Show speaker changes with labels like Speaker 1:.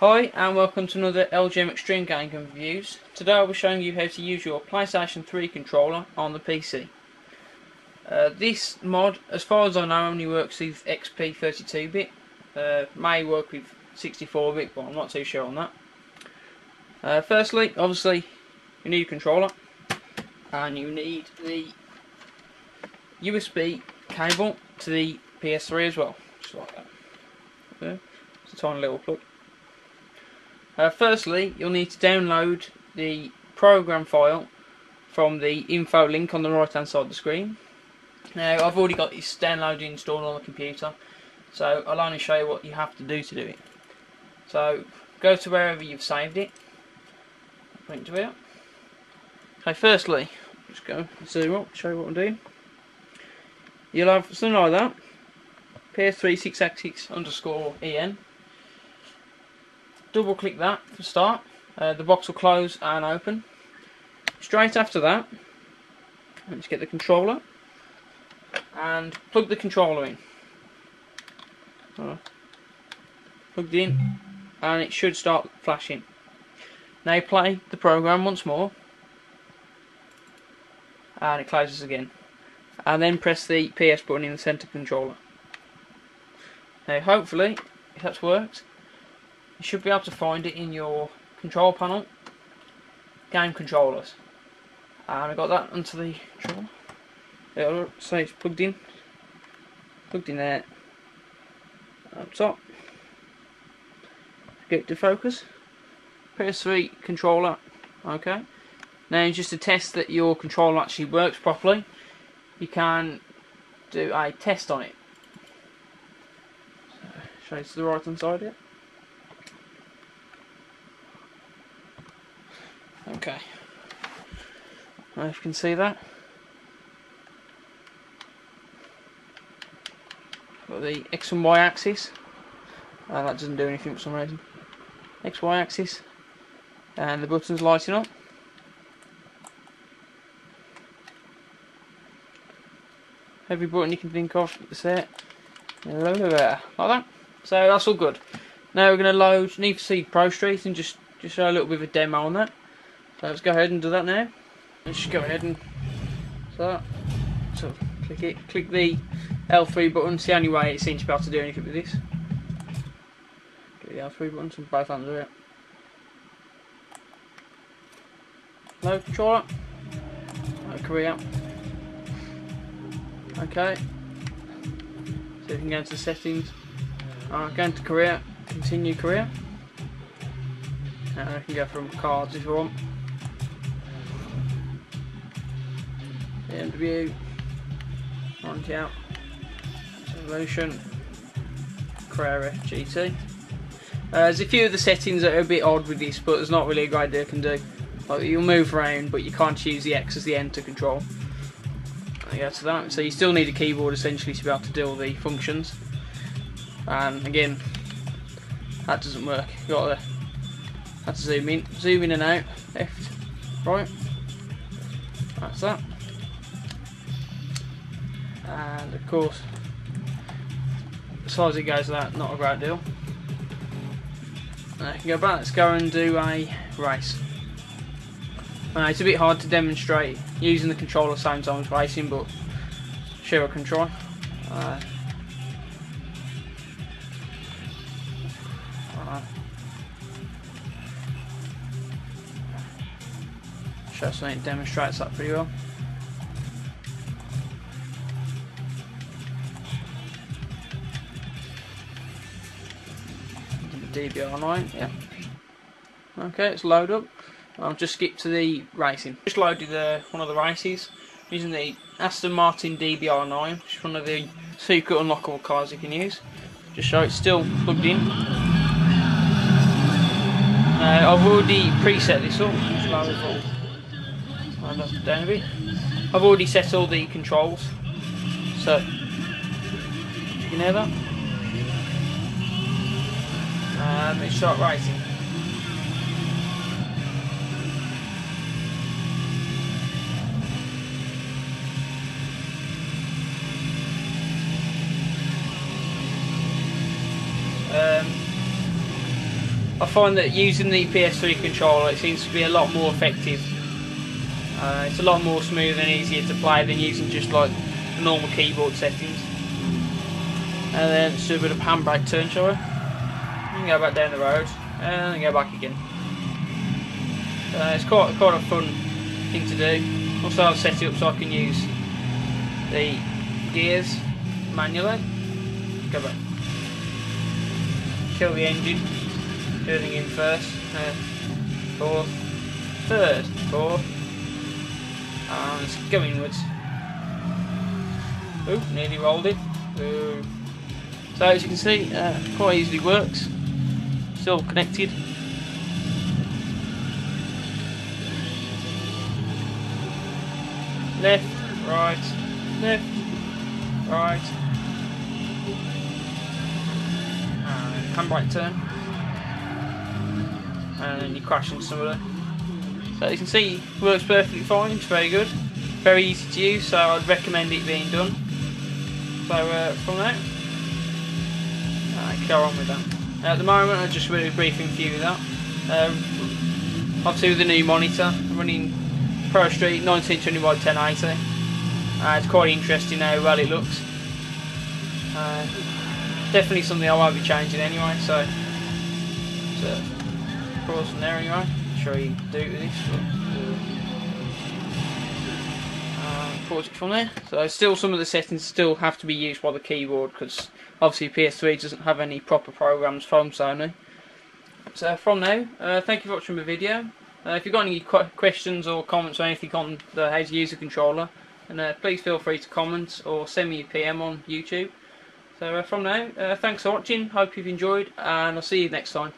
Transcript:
Speaker 1: Hi and welcome to another LGM Extreme Gaming Reviews. Today I'll be showing you how to use your PlayStation 3 controller on the PC. Uh, this mod, as far as I know, only works with XP 32-bit. Uh, may work with 64-bit, but I'm not too sure on that. Uh, firstly, obviously, you need a controller, and you need the USB cable to the PS3 as well, just like that. Okay. It's a tiny little plug. Uh, firstly, you'll need to download the program file from the info link on the right hand side of the screen. Now, I've already got this downloaded installed on the computer, so I'll only show you what you have to do to do it. So, go to wherever you've saved it. Point to it. Okay, firstly, just go zoom up, show you what I'm doing. You'll have something like that. PS3 Sixaxis underscore EN double click that to start. Uh, the box will close and open. Straight after that, let's get the controller and plug the controller in. Uh, plugged in and it should start flashing. Now play the program once more and it closes again. And then press the PS button in the center controller. Now hopefully, if that's worked, you should be able to find it in your control panel. Game controllers. Ah, and I got that onto the controller. It'll say it's plugged in. Plugged in there. Up top get to focus. PS3 controller. Okay. Now just to test that your controller actually works properly. You can do a test on it. So, show to the right hand side here Okay. Now if you can see that. Got the X and Y axis. Uh, that doesn't do anything for some reason. X Y axis. And the button's lighting up. Every button you can think of set. Like that. So that's all good. Now we're going to load Need for Speed Pro Street and just, just show a little bit of a demo on that. So let's go ahead and do that now. Let's just go ahead and so, so click it, click the L3 button. It's the only way it seems to be able to do anything with this. Click the L3 button and both hands are it. Load controller. Load career. Okay. So you can go into settings. Uh, go into career. Continue career. And I can go from cards if you want. BMW, out, Evolution, Carrera GT. Uh, there's a few of the settings that are a bit odd with this, but there's not really a great deal can do. Like you'll move around, but you can't use the X as the enter control. I go to that. So you still need a keyboard essentially to be able to do all the functions. And again, that doesn't work. You got to have to zoom in, zoom in and out, left, right. That's that and of course as far as it goes that not a great deal. I can go back let's go and do a race. Uh, it's a bit hard to demonstrate using the controller same time as racing but sure I can try uh, something demonstrates that pretty well DBR9, yeah. Okay, it's load up. I'll just skip to the racing. Just loaded uh, one of the races using the Aston Martin DBR9, which is one of the secret unlockable cars you can use. Just show it's still plugged in. Uh, I've already preset this up. Load down a bit. I've already set all the controls. So, you can hear that? Um, it's short racing. Um, I find that using the PS3 controller it seems to be a lot more effective. Uh, it's a lot more smooth and easier to play than using just like normal keyboard settings. And then do a bit of handbrake turn? Go back down the road and then go back again. Uh, it's quite quite a fun thing to do. Also, I've set it up so I can use the gears manually. Go back. Kill the engine. Turning in first. Uh, fourth. Third. Fourth. And go inwards. Ooh, nearly rolled it. Ooh. So as you can see, uh, quite easily works. Still connected. Left, right, left, right. And handbrake turn. And then you crash into somebody. So you can see, works perfectly fine, it's very good. Very easy to use, so I'd recommend it being done. So uh, from there, uh, go on with that. At the moment, I'm just really briefing for you that. Um, obviously with the new monitor, I'm running Pro Street 1920 by 1080. Uh, it's quite interesting how well it looks. Uh, definitely something I won't be changing anyway, so, so pause from there anyway. I'm sure you do it with this. But, uh, pause it from there. So still some of the settings still have to be used by the keyboard because obviously PS3 doesn't have any proper programs from Sony. So from now, uh, thank you for watching my video. Uh, if you've got any qu questions or comments or anything on the, how to use the controller, then uh, please feel free to comment or send me a PM on YouTube. So uh, from now, uh, thanks for watching, hope you've enjoyed, and I'll see you next time.